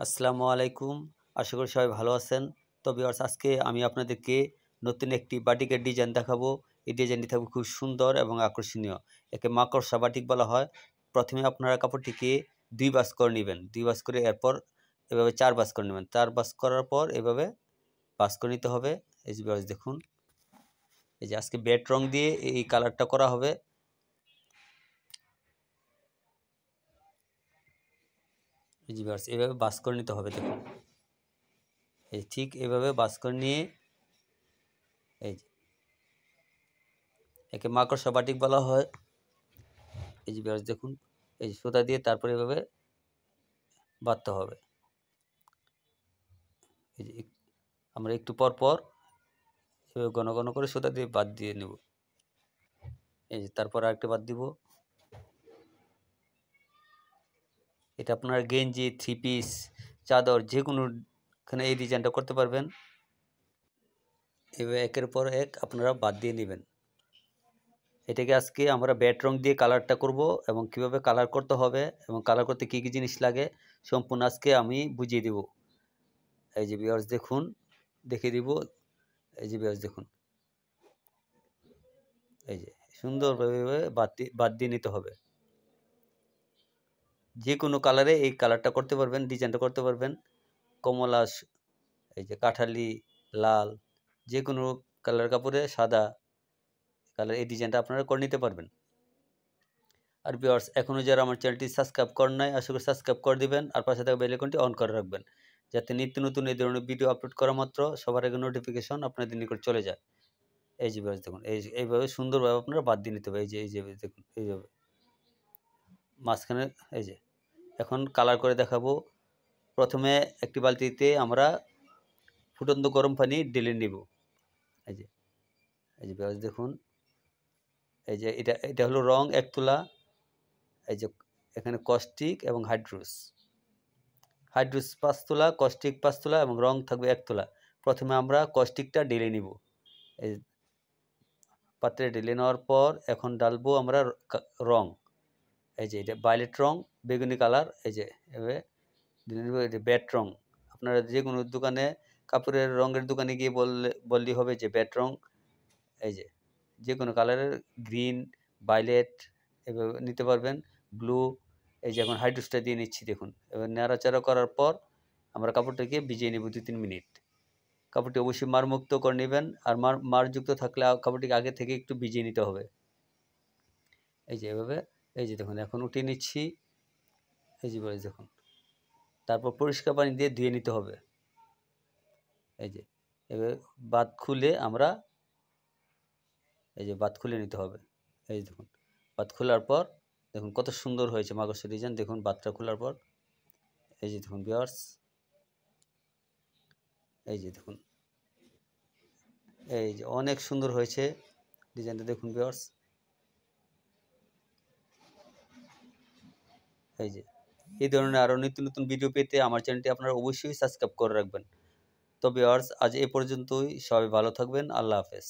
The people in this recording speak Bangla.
আসসালামু আলাইকুম। আশা করি সবাই ভালো আছেন। তো ভিউয়ার্স, আজকে আমি আপনাদেরকে নতুন একটি বাটিকের ডিজাইন দেখাবো। এই ডিজাইনটি থাকবে খুব সুন্দর এবং আকর্ষণীয়। একে মাকড়সা বাটিক বলা হয়। প্রথমে আপনারা কাপড়টিকে দুই বাস করে নেবেন। দুই বাস করে এরপর এভাবে চার বাস করে নেবেন। চার বাস করার পর এভাবে বাস করে নিতে হবে। এই যে দেখুন। এই যে আজকে বেড রং দিয়ে এই কালারটা করা হবে। ভিউয়ার্স এভাবে বাস করে নিতে হবে, দেখুন। এই ঠিক এভাবে বাস করে নিয়ে, এই যে। একে মাকড়সা বাটিক বলা হয়। এই দেখুন। এই সুতা দিয়ে তারপরে এভাবে বাঁধতে হবে। এই যে আমরা একটু পর পর এভাবে ঘন ঘন করে সুতা দিয়ে বাদ দিয়ে নেব। এই যে তারপর আরেকটা বাদ দিব। এটা আপনার গেঞ্জি থ্রি পিস চাদর যে কোনো এখানে এই ডিজাইনটা করতে পারবেন। এবার একের পর এক আপনারা বাদ দিয়ে নেবেন। এটাকে আজকে আমরা ব্যাট রং দিয়ে কালারটা করব এবং কীভাবে কালার করতে হবে এবং কালার করতে কী কী জিনিস লাগে সম্পূর্ণ আজকে আমি বুঝিয়ে দেব। এই যে বিয়ার্স দেখুন, দেখিয়ে দিব। এই যে বিয়ার্স দেখুন। এই যে সুন্দরভাবে বাদ দিয়ে বাদ দিয়ে নিতে হবে। যে কোনো কালারে এই কালারটা করতে পারবেন ডিজাইনটা করতে পারবেন। কমলা এই যে কাঠালি, লাল যে কোনো কালার কাপড়ে সাদা কালার এই ডিজাইনটা আপনারা করে নিতে পারবেন। আর বিয়ার্স এখনও যারা আমার চ্যানেলটি সাবস্ক্রাইব করেন নাই, আশা করি সাবস্ক্রাইব করে দিবেন আর পাশে থাকা বেলাইকনটি অন করে রাখবেন। যাতে নিত্য নতুন এই ধরনের ভিডিও আপলোড করা মাত্র সবার আগে নোটিফিকেশন আপনাদের নিকট চলে যায়। এই যে বিয়ার্স দেখুন, এই এইভাবে সুন্দরভাবে আপনারা বাদ দিয়ে নিতে হবে। এই যে এই যে, দেখুন, এইভাবে। মাঝখানে, এই যে, এখন কালার করে দেখাবো। প্রথমে একটি বালতিতে আমরা ফুটন্ত গরম পানি ঢেলে নিব। এই যে এই যে দেখুন। এই যে, এটা এটা হলো রং এক তোলা। এই যে, এখানে কস্টিক এবং হাইড্রোস হাইড্রোস পাঁচ তোলা কস্টিক পাঁচ তোলা এবং রং থাকবে এক তোলা। প্রথমে আমরা কস্টিকটা ঢেলে নিব। এই পাত্রে ঢেলে নেওয়ার পর এখন ডালবো আমরা রং। এই যে এটা ভায়োলেট রং, বেগুনি কালার এই যে এভাবে ব্যাট রং। আপনারা যে কোনো দোকানে, কাপড়ের রঙের দোকানে গিয়ে বললে, বললেই হবে যে ব্যাট রং, এই যে যে কোনো কালারের গ্রিন ভায়োলেট এভাবে নিতে পারবেন ব্লু এই যে এখন হাইড্রোসটা দিয়ে নিচ্ছি দেখুন। এবার নাড়াচাড়া করার পর আমরা কাপড়টাকে ভিজিয়ে নেব দু তিন মিনিট। কাপড়টি অবশ্যই মারমুক্ত করে নেবেন আর মার, মারযুক্ত থাকলে কাপড়টিকে আগে থেকে একটু ভিজিয়ে নিতে হবে। এই যে এভাবে এই যে দেখুন, এখন উঠিয়ে নিচ্ছি। এই যে বলে দেখুন, তারপর পরিষ্কার পানি দিয়ে ধুয়ে নিতে হবে। এই যে, এবার বাদ খুলে আমরা এই যে বাদ খুলে নিতে হবে। এই দেখুন, বাদ খোলার পর দেখুন কত সুন্দর হয়েছে মাগসের ডিজাইন। দেখুন, বাদটা খোলার পর এই যে দেখুন বিয়ার্স এই যে দেখুন, এই যে অনেক সুন্দর হয়েছে ডিজাইনটা। দেখুন বিয়ার্স এই যে, এই ধরনের আরও নিত্য নতুন ভিডিও পেতে আমার চ্যানেলটি আপনারা অবশ্যই সাবস্ক্রাইব করে রাখবেন। তবে আজ এ পর্যন্তই। সবাই ভালো থাকবেন। আল্লাহ হাফেজ।